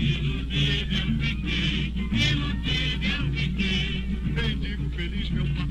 Iludido eu fiquei, iludido eu fiquei, nem digo feliz meu pai.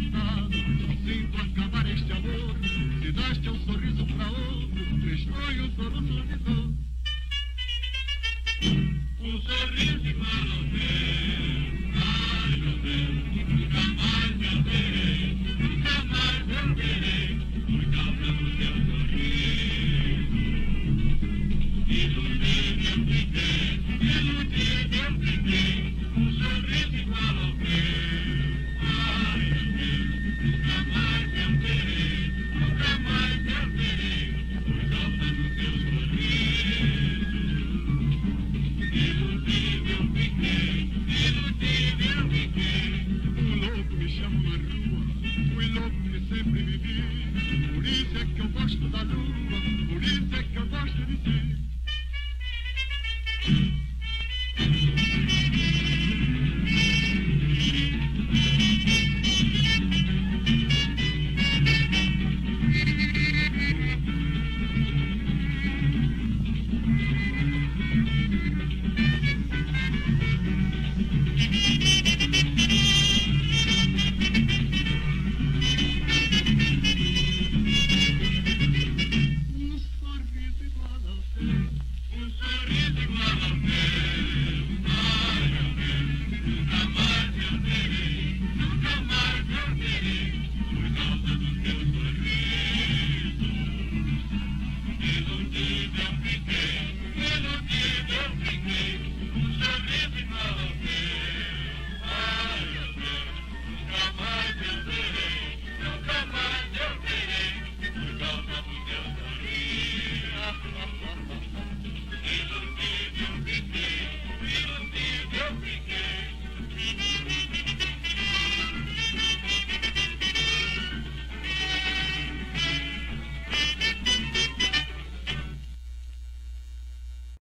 Mm-hmm.